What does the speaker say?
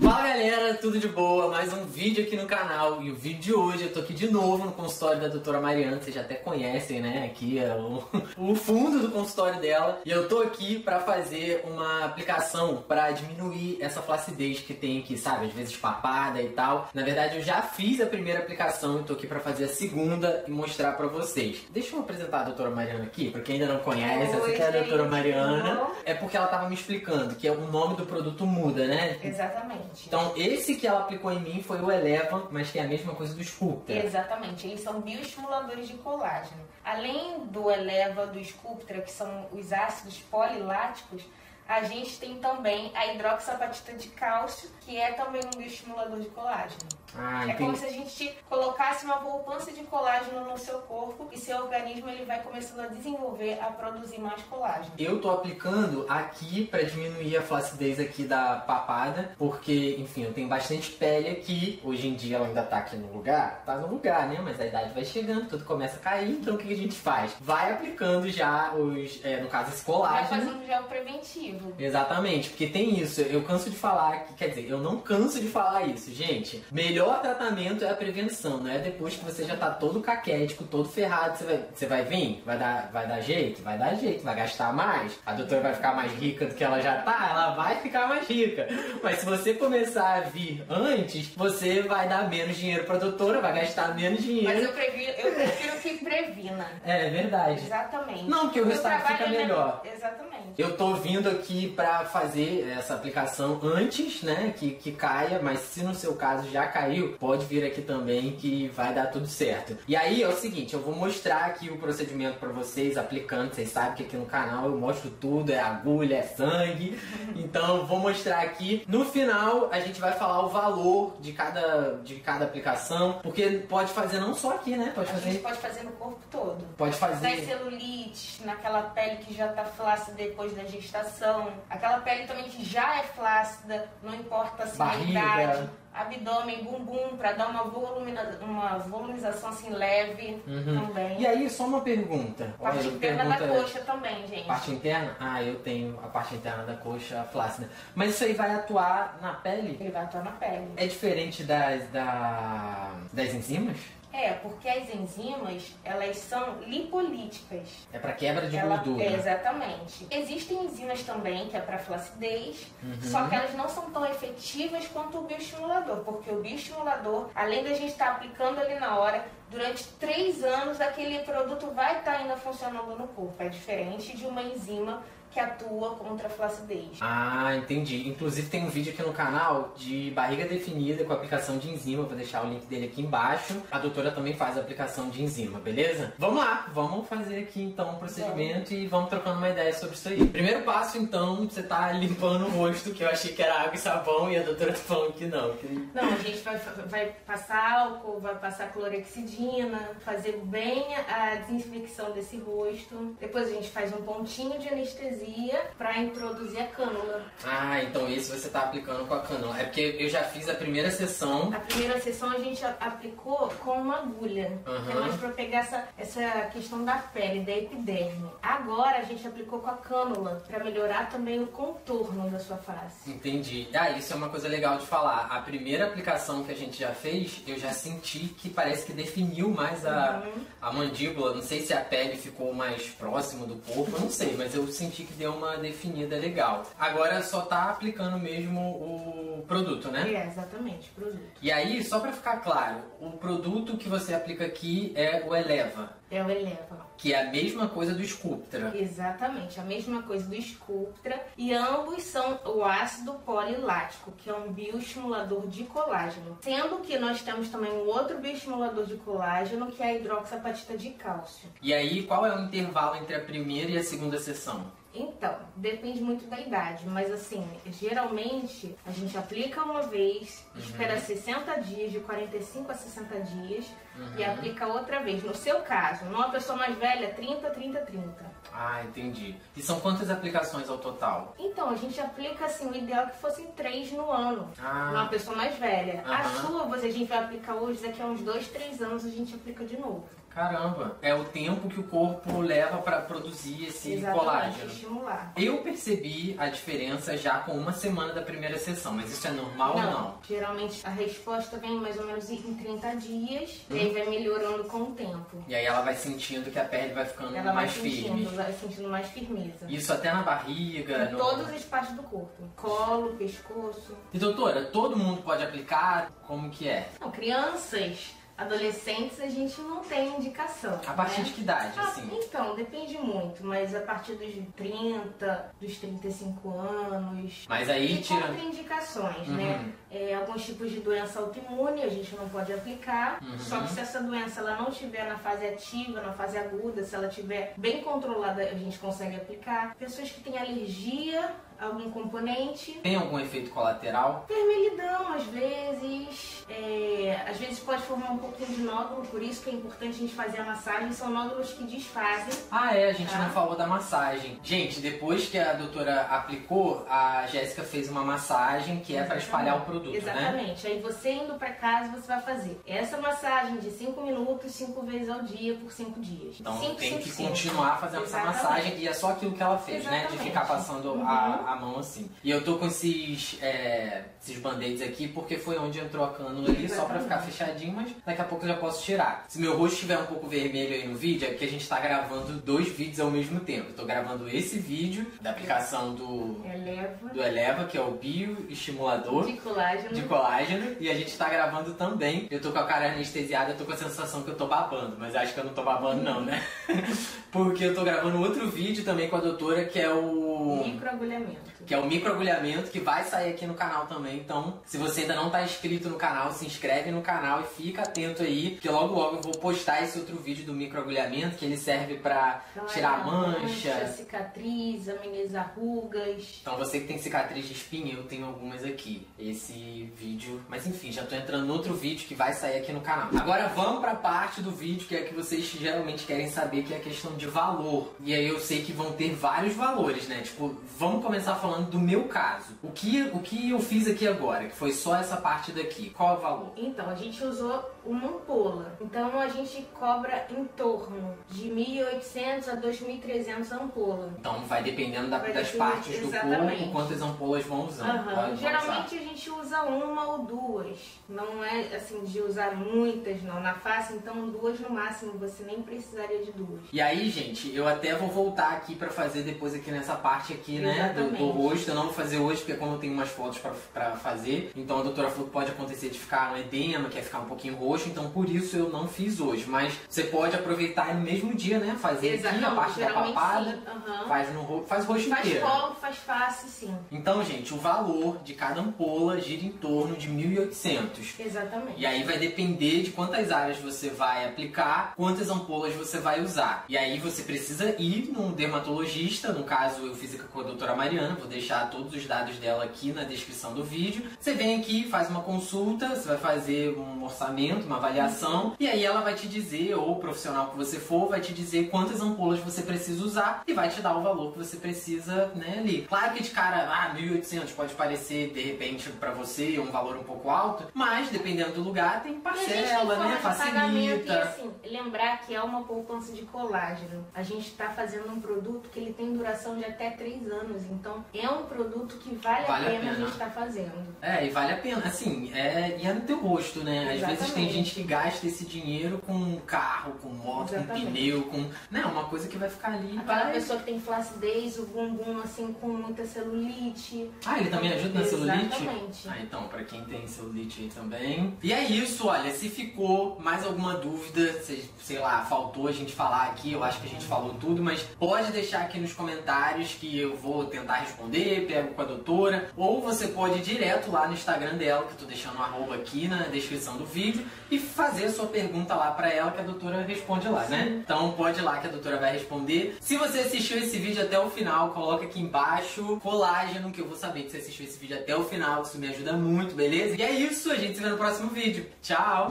Bye. Galera, tudo de boa? Mais um vídeo aqui no canal e o vídeo de hoje eu tô aqui de novo no consultório da doutora Mariana, vocês já até conhecem, né? Aqui é o, o fundo do consultório dela e eu tô aqui pra fazer uma aplicação pra diminuir essa flacidez que tem aqui, sabe? Às vezes papada e tal. Na verdade eu já fiz a primeira aplicação e tô aqui pra fazer a segunda e mostrar pra vocês. Deixa eu apresentar a doutora Mariana aqui, pra quem ainda não conhece, Oi, essa aqui é a doutora Mariana. É porque ela tava me explicando que o nome do produto muda, né? Exatamente. Então, esse que ela aplicou em mim foi o Eleva, mas que é a mesma coisa do Sculptra. Exatamente, eles são bioestimuladores de colágeno. Além do Eleva, do Sculptra, que são os ácidos poliláticos, a gente tem também a hidroxapatita de cálcio, que é também um bioestimulador de colágeno. Ah, É como se a gente colocasse uma poupança de colágeno no seu corpo e seu organismo ele vai começando a desenvolver, a produzir mais colágeno. Eu tô aplicando aqui pra diminuir a flacidez aqui da papada, porque, enfim, eu tenho bastante pele aqui. Hoje em dia ela ainda tá aqui no lugar, tá no lugar, né? Mas a idade vai chegando, tudo começa a cair, então o que a gente faz? Vai aplicando já os, é, no caso, esse Vai colágeno. fazendo gel preventivo. Exatamente, porque tem isso, eu canso de falar, que, quer dizer, eu não canso de falar isso, gente. Melhor tratamento é a prevenção, não é depois que você já tá todo caquético, todo ferrado, você vai, você vai vir, vai dar, vai dar jeito, vai dar jeito, vai gastar mais, a doutora vai ficar mais rica do que ela já tá, ela vai ficar mais rica. Mas se você começar a vir antes, você vai dar menos dinheiro pra doutora, vai gastar menos Mas dinheiro. eu, prefiro, eu prefiro que previna. É verdade. Exatamente. Não, porque o resultado fica é melhor. Exatamente. Eu tô vindo aqui pra fazer essa aplicação antes, né, que, que caia, mas se no seu caso já caiu, pode vir aqui também que vai dar tudo certo. E aí é o seguinte, eu vou mostrar aqui o procedimento pra vocês aplicando, vocês sabem que aqui no canal eu mostro tudo, é agulha, é sangue. Então vou mostrar aqui. No final a gente vai falar o valor de cada de cada aplicação, porque pode fazer não só aqui, né? Pode A gente fazer pode fazer no corpo todo. pode fazer celulites, naquela pele que já tá flácida depois da gestação, aquela pele também que já é flácida, não importa assim a idade, abdômen, bumbum, pra dar uma, volumina, uma volumização assim leve Uhum. também. E aí, só uma pergunta. Parte Olha, interna da pergunta- coxa também, gente. Parte interna? Ah, eu tenho a parte interna da coxa flácida. Mas isso aí vai atuar na pele? Ele vai atuar na pele. É diferente das, da, das enzimas? É, porque as enzimas, elas são lipolíticas. É pra quebra de Ela- gordura. é, exatamente. Existem enzimas também, que é para flacidez, Uhum. só que elas não são tão efetivas quanto o bioestimulador, porque o bioestimulador, além da gente estar aplicando ali na hora, durante três anos aquele produto vai estar ainda funcionando no corpo. É diferente de uma enzima que atua contra a flacidez. Ah, entendi. Inclusive tem um vídeo aqui no canal de barriga definida com aplicação de enzima. Vou deixar o link dele aqui embaixo. A doutora também faz a aplicação de enzima, beleza? Vamos lá, vamos fazer aqui então o procedimento e vamos trocando uma ideia sobre isso aí. Primeiro passo, então, você tá limpando o rosto, que eu achei que era água e sabão, e a doutora tá falando que não. Que... Não, a gente vai, vai passar álcool, vai passar clorexidina, fazer bem a desinfecção desse rosto. Depois a gente faz um pontinho de anestesia para introduzir a cânula. Ah, então esse você tá aplicando com a cânula. É porque eu já fiz a primeira sessão. A primeira sessão a gente aplicou com uma agulha, Aham. que é mais para pegar essa, essa questão da pele, da epiderme. Agora a gente aplicou com a cânula para melhorar também o contorno da sua face. Entendi. Ah, isso é uma coisa legal de falar. A primeira aplicação que a gente já fez, eu já senti que parece que definiu mais a, a mandíbula. Não sei se a pele ficou mais próximo do corpo, eu não sei, mas eu senti que deu uma definida legal. Agora só tá aplicando mesmo o produto, né? É, exatamente, produto. E aí, só pra ficar claro, o produto que você aplica aqui é o Eleva, É o Eleva. que é a mesma coisa do Sculptra. Exatamente, a mesma coisa do Sculptra e ambos são o ácido polilático, que é um bioestimulador de colágeno. Sendo que nós temos também um outro bioestimulador de colágeno, que é a hidroxapatita de cálcio. E aí, qual é o intervalo entre a primeira e a segunda sessão? Então, depende muito da idade, mas assim, geralmente a gente aplica uma vez, espera 60 dias, de 45 a 60 dias, e aplica outra vez. No seu caso, numa pessoa mais velha, 30, 30, 30. Ah, entendi. E são quantas aplicações ao total? Então, a gente aplica assim, o ideal é que fossem três no ano. Ah. Numa pessoa mais velha. Aham. As chuvas a gente vai aplicar hoje, daqui a uns dois, três anos a gente aplica de novo. Caramba, é o tempo que o corpo leva para produzir esse Exatamente, colágeno. estimular. Eu percebi a diferença já com uma semana da primeira sessão, mas isso é normal ou não? Geralmente a resposta vem mais ou menos em 30 dias Hum. e aí vai melhorando com o tempo. E aí ela vai sentindo que a pele vai ficando Ela vai mais sentindo, firme. Vai sentindo mais firmeza. Isso até na barriga, Em no... todas as partes do corpo. Colo, pescoço. E doutora, todo mundo pode aplicar? Como que é? Não, crianças, adolescentes, a gente não tem indicação. A partir né? de que idade, Ah, assim? Então, depende muito, mas a partir dos 30, dos 35 anos. Mas aí Tem tira. contraindicações, Uhum. né? É, alguns tipos de doença autoimune a gente não pode aplicar. Uhum. Só que se essa doença ela não estiver na fase ativa, na fase aguda, se ela estiver bem controlada, a gente consegue aplicar. Pessoas que têm alergia algum componente. Tem algum efeito colateral? Vermelhidão, às vezes. É, às vezes pode formar um pouquinho de nódulo, por isso que é importante a gente fazer a massagem. São nódulos que desfazem. Ah, é, a gente Tá. não falou da massagem. Gente, depois que a doutora aplicou, a Jéssica fez uma massagem que é para espalhar o produto, né? Exatamente. Aí você indo pra casa, você vai fazer essa massagem de 5 minutos, 5 vezes ao dia, por 5 dias. Então Cinco, tem cinco, que cinco. continuar fazendo essa Exatamente. massagem e é só aquilo que ela fez, né? De Exatamente. ficar passando Uhum. a, a mão assim. E eu tô com esses, é, esses band-aids aqui porque foi onde entrou a cânula ali, só pra ficar fechadinho, mas daqui a pouco eu já posso tirar. Se meu rosto estiver um pouco vermelho aí no vídeo, é porque a gente tá gravando dois vídeos ao mesmo tempo. Eu tô gravando esse vídeo da aplicação do, Eleva. do Eleva, que é o bioestimulador De colágeno. de colágeno e a gente tá gravando também. Eu tô com a cara anestesiada, eu tô com a sensação que eu tô babando, mas acho que eu não tô babando não, né? Porque eu tô gravando outro vídeo também com a doutora que é o Microagulhamento. Que é o microagulhamento que vai sair aqui no canal também. Então, se você ainda não tá inscrito no canal, se inscreve no canal e fica atento aí, que logo logo eu vou postar esse outro vídeo do microagulhamento que ele serve pra Então, tirar é mancha. cicatriz, amenizar rugas. Então você que tem cicatriz de espinha, eu tenho algumas aqui. Esse vídeo. Mas enfim, já tô entrando no outro vídeo que vai sair aqui no canal. Agora vamos pra parte do vídeo que é que vocês geralmente querem saber, que é a questão de valor. E aí eu sei que vão ter vários valores, né? Tipo, vamos começar falando do meu caso. O que, o que eu fiz aqui agora, que foi só essa parte daqui. Qual é o valor? Então, a gente usou ampola. Então, a gente cobra em torno de 1.800 a 2.300 ampola. Então vai dependendo da- Vai das depender- partes do exatamente. corpo, quantas ampolas vão usando. Aham. Vão usar. Geralmente a gente usa uma ou duas. Não é assim de usar muitas, não. Na face, então duas no máximo. Você nem precisaria de duas. E aí, gente, eu até vou voltar aqui pra fazer depois aqui nessa parte aqui, né, do, do rosto. Eu não vou fazer hoje porque como eu tenho umas fotos pra, pra fazer, então a doutora falou que pode acontecer de ficar um edema, que é ficar um pouquinho roxo, então por isso eu não fiz hoje. Mas você pode aproveitar no mesmo dia, né, fazer aqui a parte da papada. Aham. faz no faz o rosto Faz inteiro. colo, faz face, sim. Então, gente, o valor de cada ampola gira em torno de 1.800. Exatamente. E aí vai depender de quantas áreas você vai aplicar, quantas ampolas você vai usar. E aí você precisa ir num dermatologista, no caso eu fiz com a doutora Mariana, vou deixar todos os dados dela aqui na descrição do vídeo. Você vem aqui, faz uma consulta, você vai fazer um orçamento, uma avaliação, e aí ela vai te dizer, ou o profissional que você for, vai te dizer quantas ampolas você precisa usar e vai te dar o valor que você precisa, né, ali. Claro que de cara, ah, 1.800 pode parecer, de repente, pra você um valor um pouco alto, mas dependendo do lugar, tem a parcela, né, pagamento e facilita. assim, lembrar que é uma poupança de colágeno. A gente está fazendo um produto que ele tem duração de até 3 anos. Então é um produto que vale, Vale a a pena a pena. gente estar fazendo. É, e vale a pena, assim, é, e é no teu rosto, né? Às vezes tem Gente que gasta esse dinheiro com carro, com moto, com Exatamente. pneu, com. Né, uma coisa que vai ficar ali. Aquela vai- pessoa que tem flacidez, o bumbum assim com muita celulite. Ah, ele também ajuda na celulite? Exatamente. Ah, então, pra quem tem celulite aí também. E é isso, olha, se ficou mais alguma dúvida, se, sei lá, faltou a gente falar aqui, eu acho que a gente falou tudo, mas pode deixar aqui nos comentários que eu vou tentar responder, pego com a doutora, ou você pode ir direto lá no Instagram dela, que eu tô deixando um arroba aqui na descrição do vídeo, e fazer a sua pergunta lá pra ela que a doutora responde lá, né? Então pode ir lá que a doutora vai responder. Se você assistiu esse vídeo até o final, coloca aqui embaixo colágeno, que eu vou saber que você assistiu esse vídeo até o final, isso me ajuda muito, beleza? E é isso, a gente se vê no próximo vídeo. Tchau!